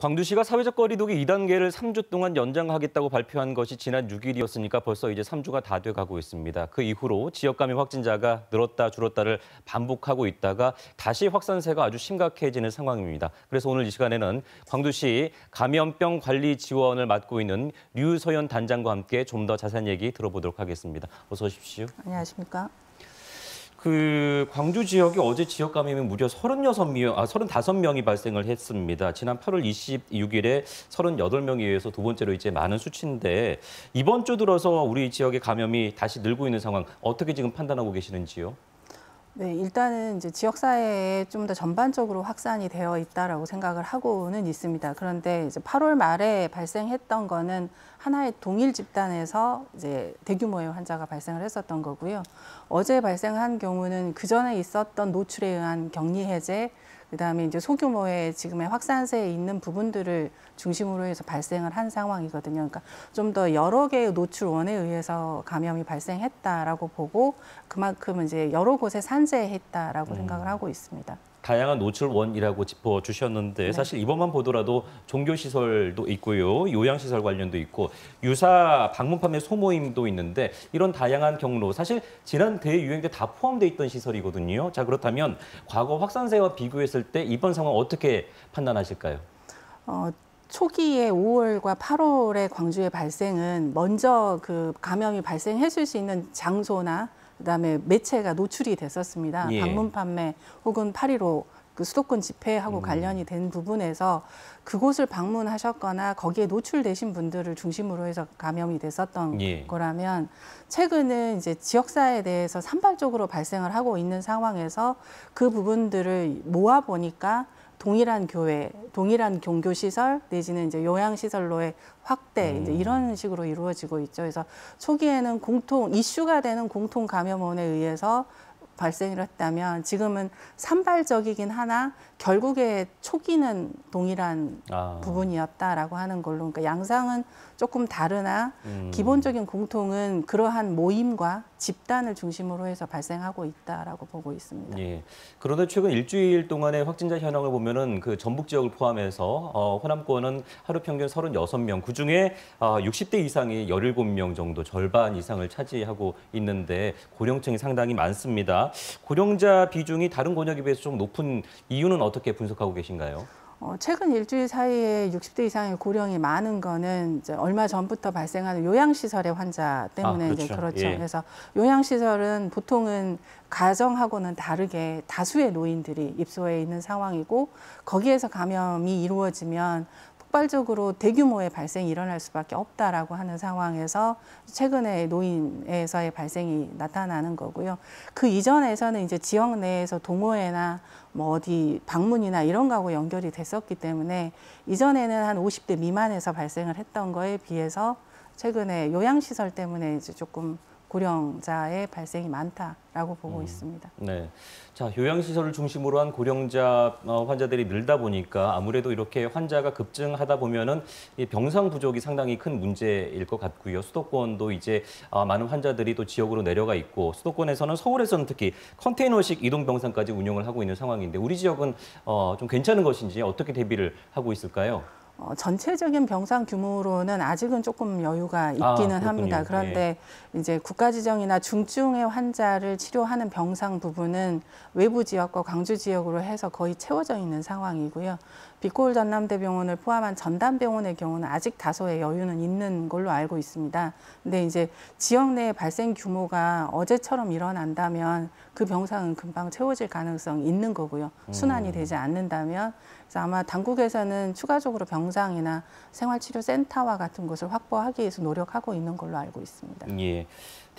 광주시가 사회적 거리두기 2단계를 3주 동안 연장하겠다고 발표한 것이 지난 6일이었으니까 벌써 이제 3주가 다 돼가고 있습니다. 그 이후로 지역 감염 확진자가 늘었다 줄었다를 반복하고 있다가 다시 확산세가 아주 심각해지는 상황입니다. 그래서 오늘 이 시간에는 광주시 감염병 관리 지원을 맡고 있는 류소연 단장과 함께 좀 더 자세한 얘기 들어보도록 하겠습니다. 어서 오십시오. 안녕하십니까. 그 광주 지역이 어제 지역 감염이 무려 36명, 아 35명이 발생을 했습니다. 지난 8월 26일에 38명에 의해서 두 번째로 이제 많은 수치인데 이번 주 들어서 우리 지역의 감염이 다시 늘고 있는 상황 어떻게 지금 판단하고 계시는지요? 네, 일단은 이제 지역 사회에 좀 더 전반적으로 확산이 되어 있다라고 생각을 하고는 있습니다. 그런데 이제 8월 말에 발생했던 거는 하나의 동일 집단에서 이제 대규모의 환자가 발생을 했었던 거고요. 어제 발생한 경우는 그 전에 있었던 노출에 의한 격리 해제 그다음에 이제 소규모의 지금의 확산세에 있는 부분들을 중심으로 해서 발생을 한 상황이거든요. 그러니까 좀 더 여러 개의 노출원에 의해서 감염이 발생했다라고 보고 그만큼 이제 여러 곳에 산재했다라고 음. 생각을 하고 있습니다. 다양한 노출원이라고 짚어 주셨는데 네. 사실 이번만 보더라도 종교 시설도 있고요, 요양 시설 관련도 있고 유사 방문 판매 소모임도 있는데 이런 다양한 경로 사실 지난 대유행 때 다 포함돼 있던 시설이거든요. 자 그렇다면 과거 확산세와 비교했을 때 이번 상황 어떻게 판단하실까요? 어, 초기에 5월과 8월에 광주의 발생은 먼저 그 감염이 발생했을 수 있는 장소나 그다음에 매체가 노출이 됐었습니다. 예. 방문 판매 혹은 8.15 그 수도권 집회하고 음. 관련이 된 부분에서 그곳을 방문하셨거나 거기에 노출되신 분들을 중심으로 해서 감염이 됐었던 예. 거라면 최근은 이제 지역사회에 대해서 산발적으로 발생을 하고 있는 상황에서 그 부분들을 모아 보니까 동일한 교회, 동일한 종교 시설 내지는 이제 요양 시설로의 확대 음. 이제 이런 식으로 이루어지고 있죠. 그래서 초기에는 공통 이슈가 되는 공통 감염원에 의해서 발생을 했다면 지금은 산발적이긴 하나 결국에 초기는 동일한 아. 부분이었다라고 하는 걸로 그러니까 양상은 조금 다르나 음. 기본적인 공통은 그러한 모임과 집단을 중심으로 해서 발생하고 있다라고 보고 있습니다. 예. 그런데 최근 일주일 동안의 확진자 현황을 보면은 그 전북 지역을 포함해서 어, 호남권은 하루 평균 36명, 그 중에 어, 60대 이상이 17명 정도 절반 이상을 차지하고 있는데 고령층이 상당히 많습니다. 고령자 비중이 다른 권역에 비해서 좀 높은 이유는 어떻게 분석하고 계신가요? 어, 최근 일주일 사이에 60대 이상의 고령이 많은 거는 이제 얼마 전부터 발생하는 요양시설의 환자 때문에 아, 그렇죠. 이제 그렇죠. 예. 그래서 요양시설은 보통은 가정하고는 다르게 다수의 노인들이 입소해 있는 상황이고 거기에서 감염이 이루어지면 폭발적으로 대규모의 발생이 일어날 수밖에 없다라고 하는 상황에서 최근에 노인에서의 발생이 나타나는 거고요. 그 이전에서는 이제 지역 내에서 동호회나 뭐 어디 방문이나 이런 거하고 연결이 됐었기 때문에 이전에는 한 50대 미만에서 발생을 했던 거에 비해서 최근에 요양시설 때문에 이제 조금 고령자의 발생이 많다라고 보고 음, 있습니다. 네. 자, 요양시설을 중심으로 한 고령자 어, 환자들이 늘다 보니까 아무래도 이렇게 환자가 급증하다 보면은 이 병상 부족이 상당히 큰 문제일 것 같고요. 수도권도 이제 어, 많은 환자들이 또 지역으로 내려가 있고 수도권에서는 서울에서는 특히 컨테이너식 이동 병상까지 운영을 하고 있는 상황인데 우리 지역은 어, 좀 괜찮은 것인지 어떻게 대비를 하고 있을까요? 어, 전체적인 병상 규모로는 아직은 조금 여유가 아, 있기는 아, 합니다. 그런데 네. 이제 국가지정이나 중증의 환자를 치료하는 병상 부분은 외부 지역과 광주 지역으로 해서 거의 채워져 있는 상황이고요. 비콜 전남대병원을 포함한 전담병원의 경우는 아직 다소의 여유는 있는 걸로 알고 있습니다. 근데 이제 지역 내 발생 규모가 어제처럼 일어난다면 그 병상은 금방 채워질 가능성이 있는 거고요. 순환이 음. 되지 않는다면 그래서 아마 당국에서는 추가적으로 병상이나 생활치료센터와 같은 곳을 확보하기 위해서 노력하고 있는 걸로 알고 있습니다. 예.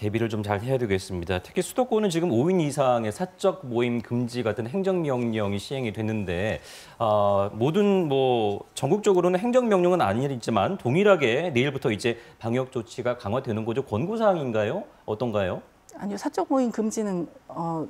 대비를 좀 잘 해야 되겠습니다. 특히 수도권은 지금 5인 이상의 사적 모임 금지 같은 행정명령이 시행이 됐는데 어, 모든 뭐 전국적으로는 행정명령은 아니지만 동일하게 내일부터 이제 방역 조치가 강화되는 거죠. 권고사항인가요? 어떤가요? 아니요, 사적 모임 금지는 어,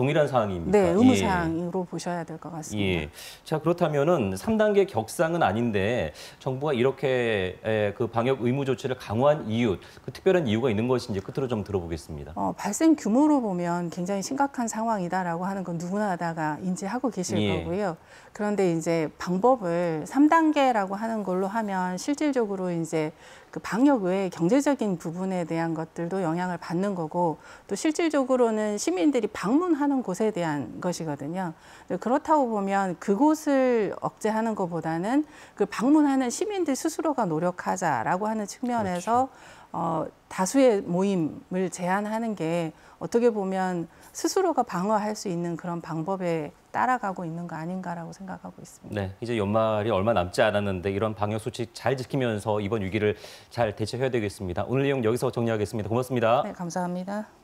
동일한 사항입니까? 네, 예. 의무 사항으로 보셔야 될 것 같습니다. 예. 자, 그렇다면은 3단계 격상은 아닌데 정부가 이렇게 에, 그 방역 의무 조치를 강화한 이유, 그 특별한 이유가 있는 것인지 끝으로 좀 들어보겠습니다. 어, 발생 규모로 보면 굉장히 심각한 상황이다라고 하는 건 누구나 다가 인지하고 계실 예. 거고요. 그런데 이제 방법을 3단계라고 하는 걸로 하면 실질적으로 이제 그 방역 외에 경제적인 부분에 대한 것들도 영향을 받는 거고 또 실질적으로는 시민들이 방문하는 곳에 대한 것이거든요. 그렇다고 보면 그곳을 억제하는 것보다는 그 방문하는 시민들 스스로가 노력하자라고 하는 측면에서 어, 다수의 모임을 제한하는 게 어떻게 보면 스스로가 방어할 수 있는 그런 방법에 따라가고 있는 거 아닌가라고 생각하고 있습니다. 네, 이제 연말이 얼마 남지 않았는데 이런 방역 수칙 잘 지키면서 이번 위기를 잘 대처해야 되겠습니다. 오늘 내용 여기서 정리하겠습니다. 고맙습니다. 네, 감사합니다.